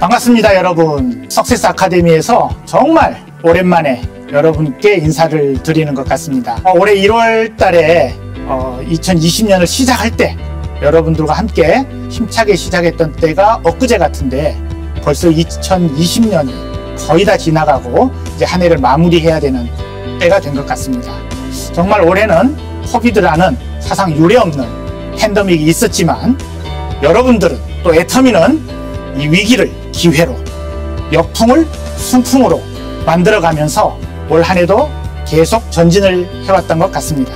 반갑습니다 여러분. 석세스 아카데미에서 정말 오랜만에 여러분께 인사를 드리는 것 같습니다. 어, 올해 1월 달에 어, 2020년을 시작할 때 여러분들과 함께 힘차게 시작했던 때가 엊그제 같은데 벌써 2020년이 거의 다 지나가고 이제 한 해를 마무리해야 되는 때가 된 것 같습니다. 정말 올해는 코비드라는 사상 유례없는 팬데믹이 있었지만 여러분들은 또 애터미는 이 위기를 기회로 역풍을 순풍으로 만들어가면서 올 한해도 계속 전진을 해왔던 것 같습니다.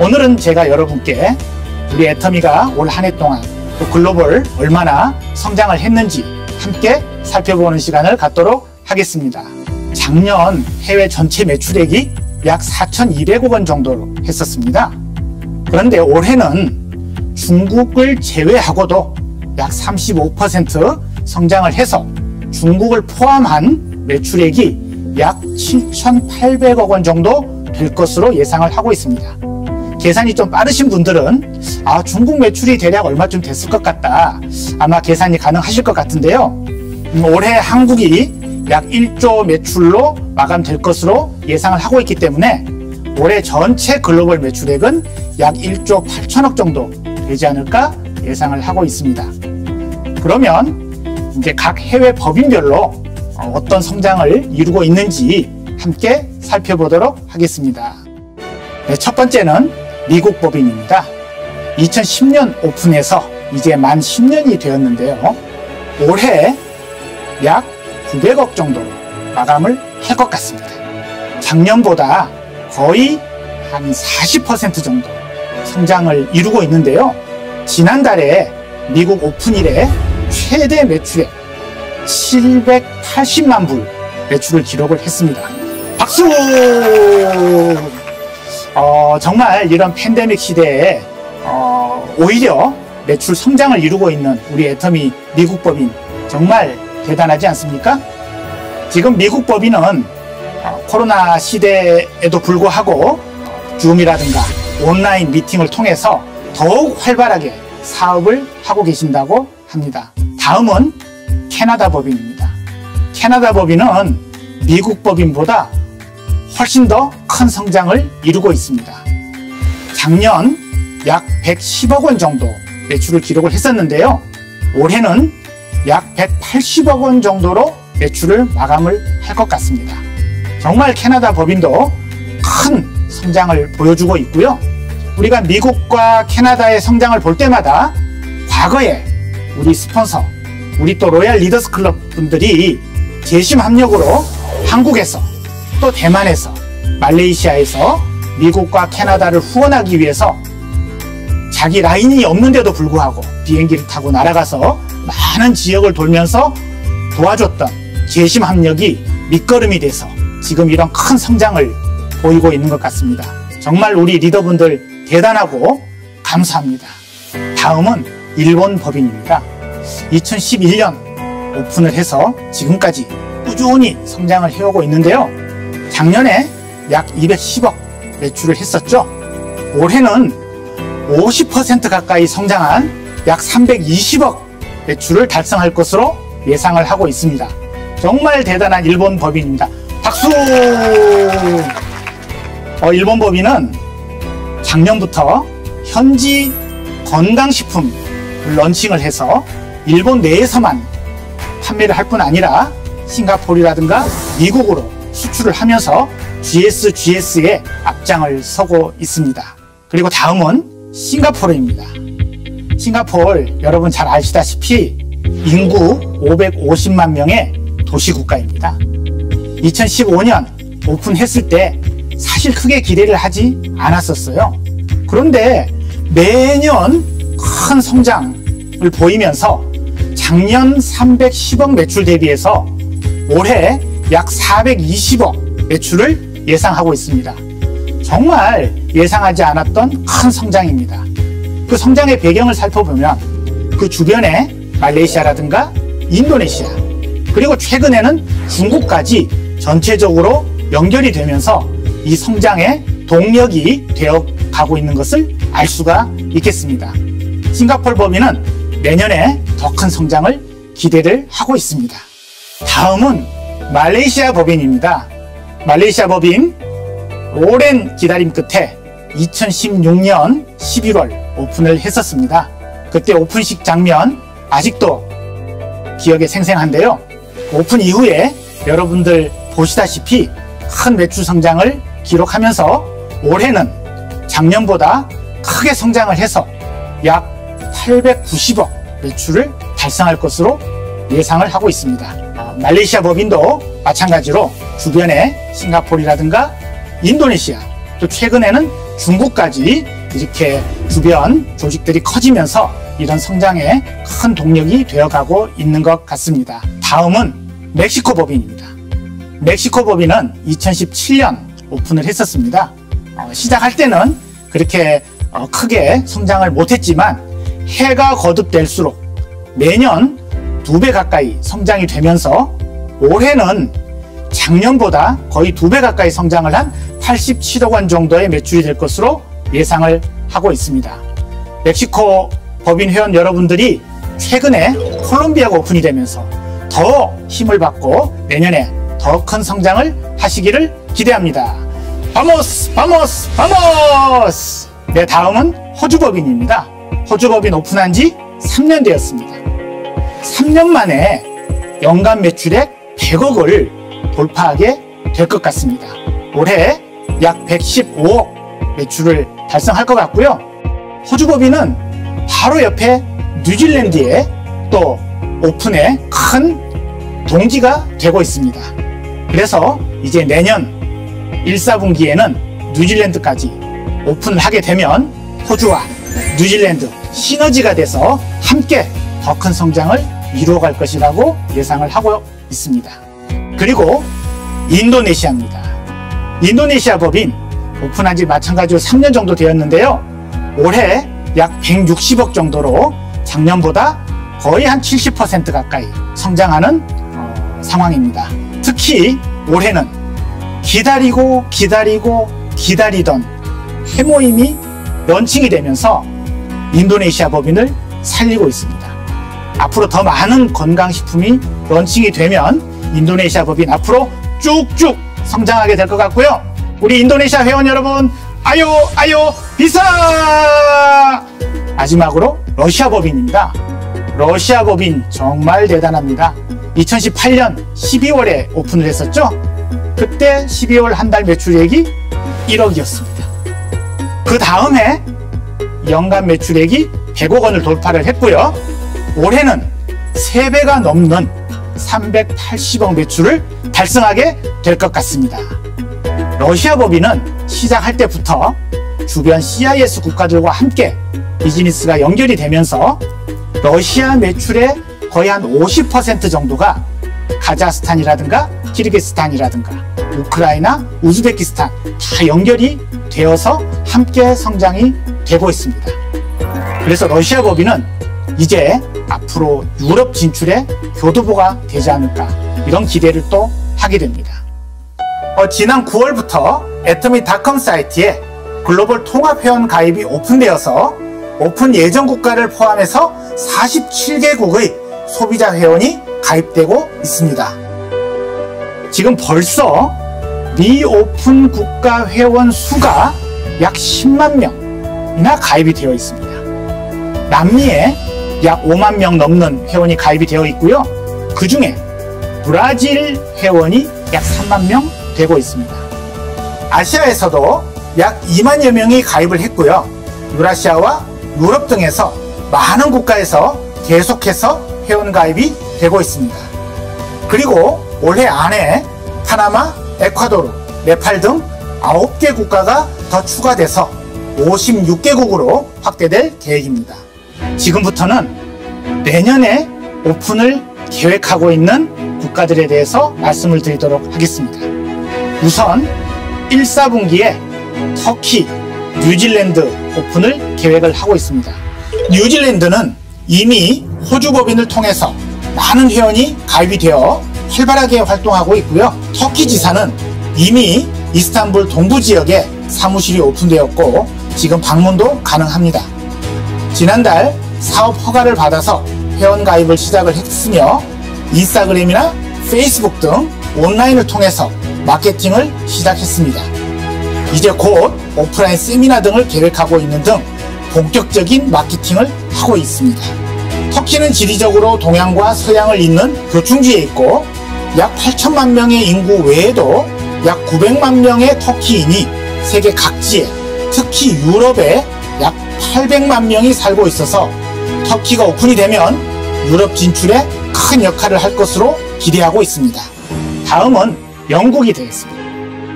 오늘은 제가 여러분께 우리 애터미가 올 한 해 동안 또 글로벌 얼마나 성장을 했는지 함께 살펴보는 시간을 갖도록 하겠습니다. 작년 해외 전체 매출액이 약 4,200억 원 정도로 했었습니다. 그런데 올해는 중국을 제외하고도 약 35% 성장을 해서 중국을 포함한 매출액이 약 7,800억 원 정도 될 것으로 예상을 하고 있습니다. 계산이 좀 빠르신 분들은 아 중국 매출이 대략 얼마쯤 됐을 것 같다 아마 계산이 가능하실 것 같은데요 음, 올해 한국이 약 1조 매출로 마감될 것으로 예상을 하고 있기 때문에 올해 전체 글로벌 매출액은 약 1조 8천억 정도 되지 않을까 예상을 하고 있습니다. 그러면 이제 각 해외 법인별로 어떤 성장을 이루고 있는지 함께 살펴보도록 하겠습니다. 네, 첫 번째는 미국 법인입니다. 2010년 오픈해서 이제 만 10년이 되었는데요. 올해 약 900억 정도로 마감을 할 것 같습니다. 작년보다 거의 한 40% 정도 성장을 이루고 있는데요. 지난달에 미국 오픈 이래 최대 매출액 780만 불 매출을 기록을 했습니다. 박수! 어, 정말 이런 팬데믹 시대에 어, 오히려 매출 성장을 이루고 있는 우리 애터미 미국 법인 정말 대단하지 않습니까? 지금 미국 법인은 어, 코로나 시대에도 불구하고 줌이라든가 온라인 미팅을 통해서 더욱 활발하게 사업을 하고 계신다고 합니다. 다음은 캐나다 법인입니다. 캐나다 법인은 미국 법인보다 훨씬 더 큰 성장을 이루고 있습니다. 작년 약 110억 원 정도 매출을 기록을 했었는데요. 올해는 약 180억 원 정도로 매출을 마감을 할 것 같습니다. 정말 캐나다 법인도 큰 성장을 보여주고 있고요. 우리가 미국과 캐나다의 성장을 볼 때마다 과거에 우리 스폰서, 우리 또 Royal Leaders Club 분들이 재심 합력으로 한국에서 또 대만에서 말레이시아에서 미국과 캐나다를 후원하기 위해서 자기 라인이 없는데도 불구하고 비행기를 타고 날아가서 많은 지역을 돌면서 도와줬던 재심 합력이 밑거름이 돼서 지금 이런 큰 성장을 보이고 있는 것 같습니다. 정말 우리 리더분들 대단하고 감사합니다. 다음은 일본 법인입니다. 2011년 오픈을 해서 지금까지 꾸준히 성장을 해오고 있는데요. 작년에 약 210억 매출을 했었죠. 올해는 50% 가까이 성장한 약 320억 매출을 달성할 것으로 예상을 하고 있습니다. 정말 대단한 일본 법인입니다. 박수! 어, 일본 법인은 작년부터 현지 건강식품 런칭을 해서 일본 내에서만 판매를 할 뿐 아니라 싱가포르라든가 미국으로 수출을 하면서 GS, GS의 앞장을 서고 있습니다. 그리고 다음은 싱가포르입니다. 싱가포르 여러분 잘 아시다시피 인구 550만 명의 도시국가입니다. 2015년 오픈했을 때 사실 크게 기대를 하지 않았었어요. 그런데 매년 큰 성장을 보이면서 작년 310억 매출 대비해서 올해 약 420억 매출을 예상하고 있습니다. 정말 예상하지 않았던 큰 성장입니다. 그 성장의 배경을 살펴보면 그 주변에 말레이시아라든가 인도네시아 그리고 최근에는 중국까지 전체적으로 연결이 되면서 이 성장의 동력이 되어 가고 있는 것을 알 수가 있겠습니다. 싱가폴 법인은 내년에 더 큰 성장을 기대를 하고 있습니다. 다음은 말레이시아 법인입니다. 말레이시아 법인 오랜 기다림 끝에 2016년 11월 오픈을 했었습니다. 그때 오픈식 장면 아직도 기억에 생생한데요. 오픈 이후에 여러분들 보시다시피 큰 매출 성장을 기록하면서 올해는 작년보다 크게 성장을 해서 약 890억 매출을 달성할 것으로 예상을 하고 있습니다. 아, 말레이시아 법인도 마찬가지로 주변에 싱가포르라든가 인도네시아 또 최근에는 중국까지 이렇게 주변 조직들이 커지면서 이런 성장에 큰 동력이 되어가고 있는 것 같습니다. 다음은 멕시코 법인입니다. 멕시코 법인은 2017년 오픈을 했었습니다. 어, 시작할 때는 그렇게 어, 크게 성장을 못했지만 해가 거듭될수록 매년 두 배 가까이 성장이 되면서 올해는 작년보다 거의 두 배 가까이 성장을 한 87억 원 정도의 매출이 될 것으로 예상을 하고 있습니다. 멕시코 법인 회원 여러분들이 최근에 콜롬비아가 오픈이 되면서 더 힘을 받고 내년에 더 큰 성장을 하시기를 기대합니다. vamos vamos vamos 네 다음은 호주 법인입니다. 호주법인 오픈한 지 3년 되었습니다. 3년 만에 연간 매출액 100억을 돌파하게 될 것 같습니다. 올해 약 115억 매출을 달성할 것 같고요. 호주법인은 바로 옆에 뉴질랜드에 또 오픈에 큰 동지가 되고 있습니다. 그래서 이제 내년 1, 4분기에는 뉴질랜드까지 오픈을 하게 되면 호주와 뉴질랜드 시너지가 돼서 함께 더 큰 성장을 이루어갈 것이라고 예상을 하고 있습니다. 그리고 인도네시아입니다. 인도네시아 법인 오픈한 지 마찬가지로 3년 정도 되었는데요. 올해 약 160억 정도로 작년보다 거의 한 70% 가까이 성장하는 어, 상황입니다. 특히 올해는 기다리고 기다리고 기다리던 헤모힘이 런칭이 되면서 인도네시아 법인을 살리고 있습니다. 앞으로 더 많은 건강식품이 런칭이 되면 인도네시아 법인 앞으로 쭉쭉 성장하게 될 것 같고요. 우리 인도네시아 회원 여러분, ayo, ayo, bisa! 마지막으로 러시아 법인입니다. 러시아 법인 정말 대단합니다. 2018년 12월에 오픈을 했었죠? 그때 12월 한 달 매출액이 1억이었습니다. 그 다음에 연간 매출액이 100억 원을 돌파를 했고요. 올해는 3배가 넘는 380억 매출을 달성하게 될 것 같습니다. 러시아 법인은 시작할 때부터 주변 CIS 국가들과 함께 비즈니스가 연결이 되면서 러시아 매출의 거의 한 50% 정도가 카자흐스탄이라든가 키르기스탄이라든가 우크라이나, 우즈베키스탄 다 연결이 되어서 함께 성장이 되고 있습니다. 그래서 러시아 법인은 이제 앞으로 유럽 진출의 교두보가 되지 않을까 이런 기대를 또 하게 됩니다. 어, 지난 9월부터 애터미닷컴 사이트에 글로벌 통합회원 가입이 오픈되어서 오픈 예정 국가를 포함해서 47개국의 소비자 회원이 가입되고 있습니다. 지금 벌써 미오픈 국가 회원 수가 약 10만 명이나 가입이 되어 있습니다. 남미에 약 5만 명 넘는 회원이 가입이 되어 있고요. 그 중에 브라질 회원이 약 3만 명 되고 있습니다. 아시아에서도 약 2만여 명이 가입을 했고요. 유라시아와 유럽 등에서 많은 국가에서 계속해서 회원 가입이 되고 있습니다. 그리고 올해 안에 파나마, 에콰도르, 네팔 등 9개 국가가 더 추가돼서 56개국으로 확대될 계획입니다. 지금부터는 내년에 오픈을 계획하고 있는 국가들에 대해서 말씀을 드리도록 하겠습니다. 우선 1, 4분기에 터키, 뉴질랜드 오픈을 계획을 하고 있습니다. 뉴질랜드는 이미 호주 법인을 통해서 많은 회원이 가입이 되어 활발하게 활동하고 있고요. 터키 지사는 이미 이스탄불 동부 지역에 사무실이 오픈되었고 지금 방문도 가능합니다. 지난달 사업 허가를 받아서 회원 가입을 시작을 했으며 인스타그램이나 페이스북 등 온라인을 통해서 마케팅을 시작했습니다. 이제 곧 오프라인 세미나 등을 계획하고 있는 등 본격적인 마케팅을 하고 있습니다. 터키는 지리적으로 동양과 서양을 잇는 교충지에 있고 약 8천만 명의 인구 외에도 약 900만 명의 터키인이 세계 각지에 특히 유럽에 약 800만 명이 살고 있어서 터키가 오픈이 되면 유럽 진출에 큰 역할을 할 것으로 기대하고 있습니다. 다음은 영국이 되겠습니다.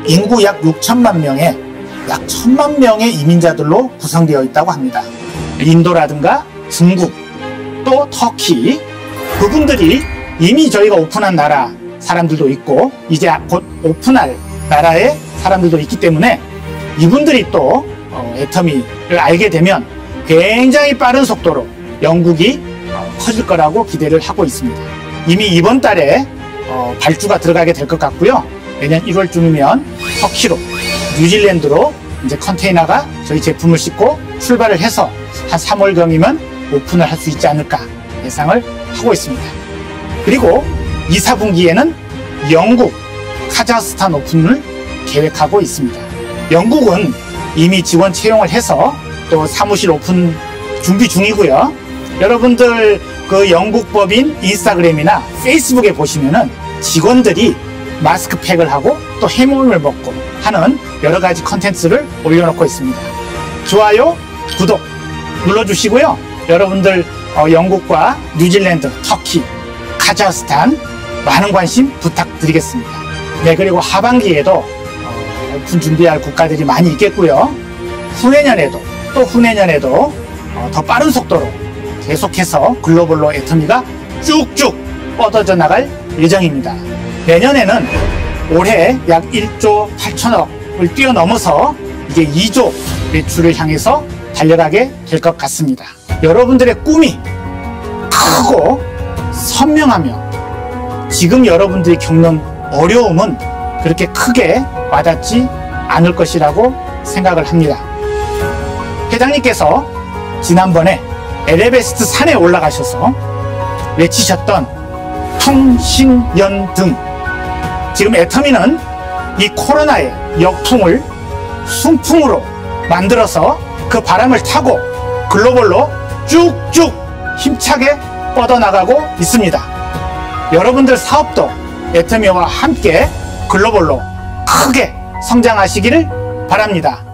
인구 약 6천만 명에 약 1천만 명의 이민자들로 구성되어 있다고 합니다. 인도라든가 중국, 또 터키, 그분들이 이미 저희가 오픈한 나라 사람들도 있고 이제 곧 오픈할 나라의 사람들도 있기 때문에 이분들이 또 어, 애터미를 알게 되면 굉장히 빠른 속도로 영국이 어, 커질 거라고 기대를 하고 있습니다. 이미 이번 달에 어, 발주가 들어가게 될 것 같고요. 내년 1월쯤이면 터키로, 뉴질랜드로 이제 컨테이너가 저희 제품을 싣고 출발을 해서 한 3월경이면 오픈을 할 수 있지 않을까 예상을 하고 있습니다. 그리고 2, 4분기에는 영국, 카자흐스탄 오픈을 계획하고 있습니다. 영국은 이미 직원 채용을 해서 또 사무실 오픈 준비 중이고요. 여러분들 그 영국 법인 인스타그램이나 페이스북에 보시면은 직원들이 마스크팩을 하고 또 헤모힘을 먹고 하는 여러 가지 컨텐츠를 올려놓고 있습니다. 좋아요, 구독 눌러주시고요. 여러분들 어, 영국과 뉴질랜드, 터키, 카자흐스탄 많은 관심 부탁드리겠습니다. 네, 그리고 하반기에도 어, 오픈 준비할 국가들이 많이 있겠고요. 후내년에도 또 후내년에도 어, 더 빠른 속도로 계속해서 글로벌로 애터미가 쭉쭉 뻗어져 나갈 예정입니다. 내년에는 올해 약 1조 8천억을 뛰어넘어서 이제 2조 매출을 향해서 달려가게 될 것 같습니다. 여러분들의 꿈이 크고 선명하며 지금 여러분들이 겪는 어려움은 그렇게 크게 와닿지 않을 것이라고 생각을 합니다. 회장님께서 지난번에 에베레스트 산에 올라가셔서 외치셨던 통신연 등 지금 애터미는 이 코로나의 역풍을 순풍으로 만들어서 그 바람을 타고 글로벌로 쭉쭉 힘차게 뻗어나가고 있습니다. 여러분들 사업도 애터미와 함께 글로벌로 크게 성장하시기를 바랍니다.